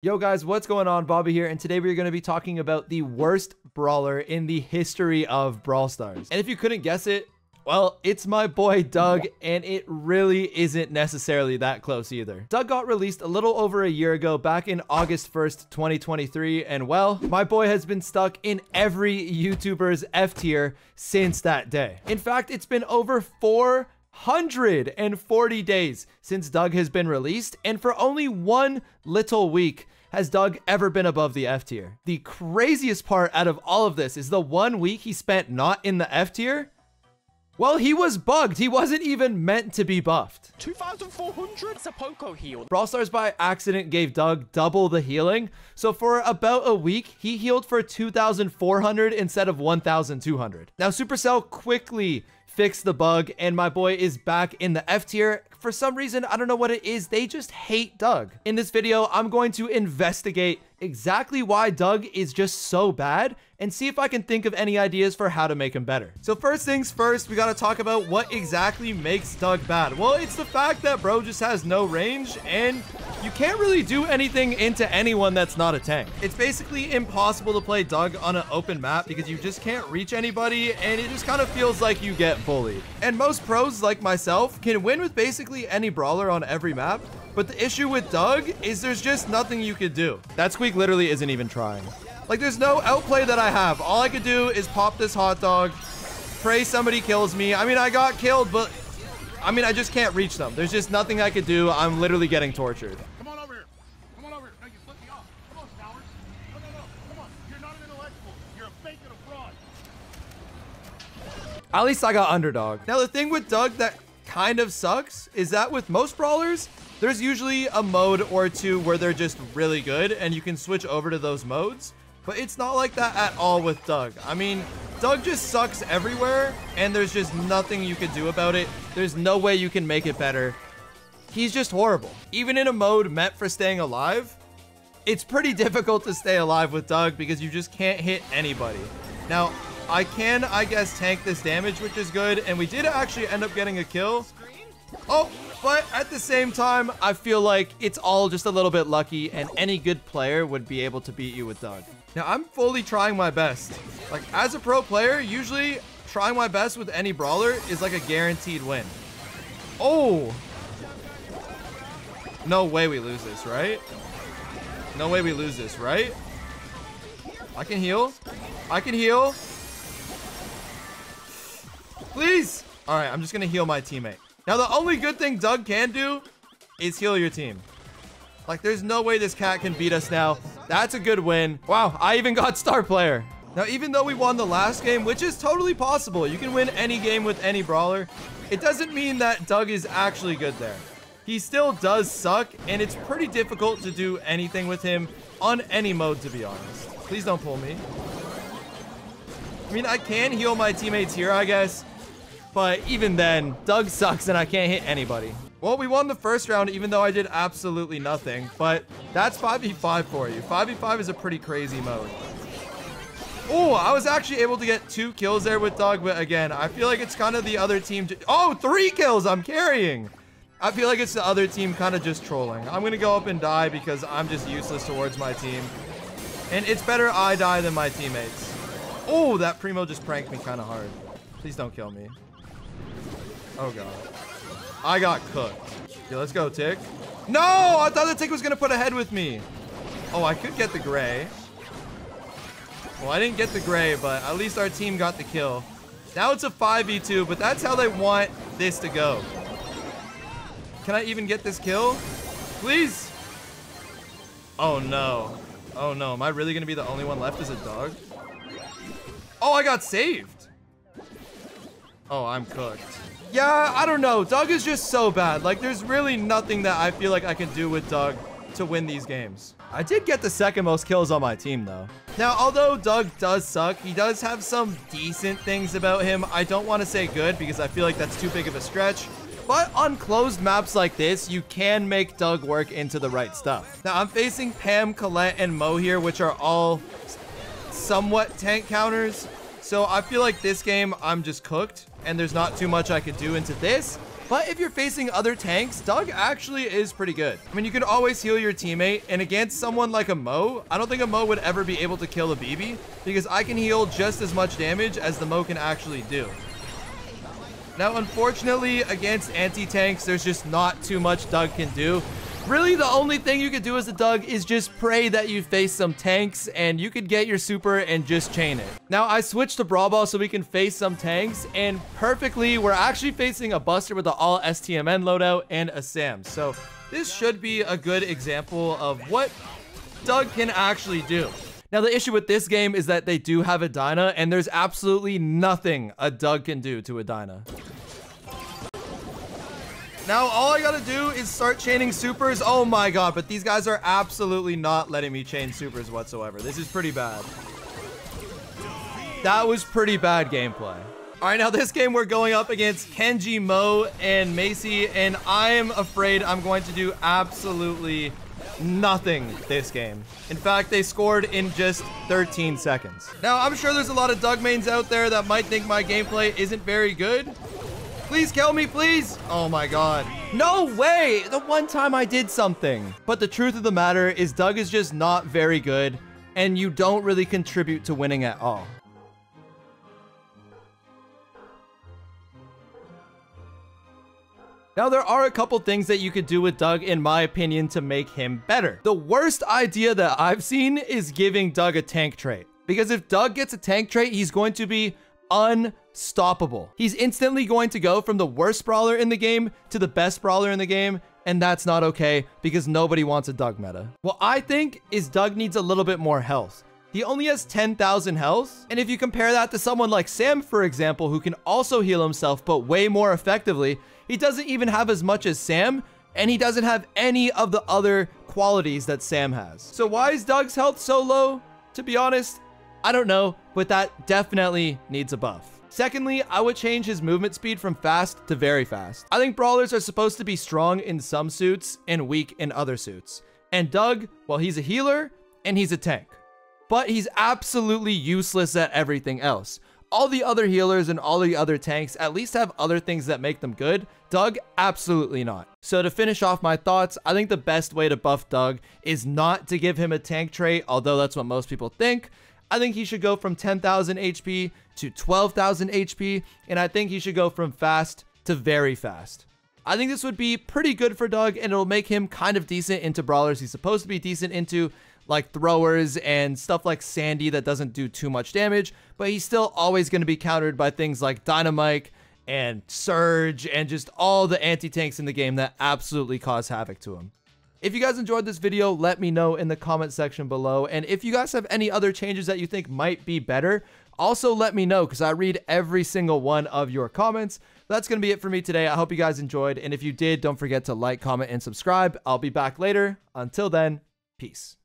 Yo guys, what's going on? Bobby here, and today we're going to be talking about the worst brawler in the history of Brawl Stars. And if you couldn't guess it, well, it's my boy Doug, and it really isn't necessarily that close either. Doug got released a little over a year ago, back in August 1st, 2023, and well, my boy has been stuck in every YouTuber's F tier since that day. In fact, it's been over four 140 days since Doug has been released, and for only one little week has Doug ever been above the F tier. The craziest part out of all of this is the one week he spent not in the F tier. Well, he was bugged. He wasn't even meant to be buffed. 2,400? It's a Poco heal. Brawl Stars by accident gave Doug double the healing. So for about a week, he healed for 2,400 instead of 1,200. Now, Supercell quickly fixed the bug, and my boy is back in the F tier. For some reason, I don't know what it is, they just hate Doug. In this video, I'm going to investigate exactly why Doug is just so bad and see if I can think of any ideas for how to make him better. So first things first, we gotta talk about what exactly makes Doug bad. Well, it's the fact that bro just has no range and you can't really do anything into anyone that's not a tank. It's basically impossible to play Doug on an open map because you just can't reach anybody and it just kind of feels like you get bullied. And most pros like myself can win with basically any brawler on every map, but the issue with Doug is there's just nothing you could do. That squeak literally isn't even trying. Like, there's no outplay that I have. All I could do is pop this hot dog, pray somebody kills me. I mean, I got killed, but... I mean, I just can't reach them. There's just nothing I could do. I'm literally getting tortured. Come on over here. Come on over here. No, you flipped me off. Come on, cowards. No, no, no. Come on. You're not an intellectual. You're a fake and a fraud. At least I got underdog. Now, the thing with Doug that kind of sucks is that with most brawlers, there's usually a mode or two where they're just really good and you can switch over to those modes. But it's not like that at all with Doug. I mean, Doug just sucks everywhere and there's just nothing you can do about it. There's no way you can make it better. He's just horrible. Even in a mode meant for staying alive, it's pretty difficult to stay alive with Doug because you just can't hit anybody. Now, I can, I guess, tank this damage, which is good. And we did actually end up getting a kill. Oh, but at the same time, I feel like it's all just a little bit lucky and any good player would be able to beat you with Doug. Now, I'm fully trying my best. Like, as a pro player, usually trying my best with any brawler is like a guaranteed win. Oh! No way we lose this, right? No way we lose this, right? I can heal. I can heal. Please. All right, I'm just to heal my teammate. Now, the only good thing Doug can do is heal your team. Like, there's no way this cat can beat us now. That's a good win. Wow, I even got star player. Now, even though we won the last game, which is totally possible, you can win any game with any brawler, it doesn't mean that Doug is actually good there. He still does suck, and it's pretty difficult to do anything with him on any mode, to be honest. Please don't pull me. I mean, I can heal my teammates here, I guess, but even then, Doug sucks and I can't hit anybody. Well, we won the first round, even though I did absolutely nothing. But that's 5v5 for you. 5v5 is a pretty crazy mode. Oh, I was actually able to get two kills there with Doug. But again, I feel like it's kind of the other team. Oh, three kills. I'm carrying. I feel like it's the other team kind of just trolling. I'm going to go up and die because I'm just useless towards my team. And it's better I die than my teammates. Oh, that Primo just pranked me kind of hard. Please don't kill me. Oh, God. I got cooked. Yeah, let's go, Tick. No! I thought the Tick was going to put ahead with me. Oh, I could get the gray. Well, I didn't get the gray, but at least our team got the kill. Now it's a 5v2, but that's how they want this to go. Can I even get this kill? Please? Oh, no. Oh, no. Am I really going to be the only one left as a dog? Oh, I got saved. Oh, I'm cooked. Yeah, I don't know. Doug is just so bad. Like, there's really nothing that I feel like I can do with Doug to win these games. I did get the second most kills on my team, though. Now, although Doug does suck, he does have some decent things about him. I don't want to say good because I feel like that's too big of a stretch. But on closed maps like this, you can make Doug work into the right stuff. Now, I'm facing Pam, Colette, and Moe here, which are all somewhat tank counters. So I feel like this game, I'm just cooked, and there's not too much I could do into this. But if you're facing other tanks, Doug actually is pretty good. I mean, you can always heal your teammate, and against someone like a Moe, I don't think a Moe would ever be able to kill a BB because I can heal just as much damage as the Moe can actually do. Now, unfortunately, against anti-tanks, there's just not too much Doug can do. Really, the only thing you could do as a Doug is just pray that you face some tanks and you could get your super and just chain it. Now, I switched to Brawl Ball so we can face some tanks and perfectly, we're actually facing a Buster with the all STMN loadout and a Sam. So this should be a good example of what Doug can actually do. Now, the issue with this game is that they do have a Dyna, and there's absolutely nothing a Doug can do to a Dyna. Now, all I gotta do is start chaining supers. Oh my god, but these guys are absolutely not letting me chain supers whatsoever. This is pretty bad. That was pretty bad gameplay. All right, now this game we're going up against Kenji, Moe, and Maisie, and I'm afraid I'm going to do absolutely nothing this game. In fact, they scored in just 13 seconds. Now, I'm sure there's a lot of Doug mains out there that might think my gameplay isn't very good, Please kill me, please. Oh my god. No way. The one time I did something. But the truth of the matter is Doug is just not very good and you don't really contribute to winning at all. Now, there are a couple things that you could do with Doug, in my opinion, to make him better. The worst idea that I've seen is giving Doug a tank trait. Because if Doug gets a tank trait, he's going to be unstoppable. He's instantly going to go from the worst brawler in the game to the best brawler in the game, and that's not okay because nobody wants a Doug meta. What I think is Doug needs a little bit more health. He only has 10,000 health, and if you compare that to someone like Sam, for example, who can also heal himself but way more effectively, he doesn't even have as much as Sam, and he doesn't have any of the other qualities that Sam has. So why is Doug's health so low? To be honest, I don't know, but that definitely needs a buff. Secondly, I would change his movement speed from fast to very fast. I think brawlers are supposed to be strong in some suits and weak in other suits. And Doug, well, he's a healer and he's a tank. But he's absolutely useless at everything else. All the other healers and all the other tanks at least have other things that make them good. Doug, absolutely not. So to finish off my thoughts, I think the best way to buff Doug is not to give him a tank trait, although that's what most people think. I think he should go from 10,000 HP to 12,000 HP, and I think he should go from fast to very fast. I think this would be pretty good for Doug, and it'll make him kind of decent into brawlers he's supposed to be decent into, like throwers and stuff like Sandy that doesn't do too much damage, but he's still always going to be countered by things like Dynamike and Surge and just all the anti-tanks in the game that absolutely cause havoc to him. If you guys enjoyed this video, let me know in the comment section below. And if you guys have any other changes that you think might be better, also let me know because I read every single one of your comments. That's going to be it for me today. I hope you guys enjoyed. And if you did, don't forget to like, comment, and subscribe. I'll be back later. Until then, peace.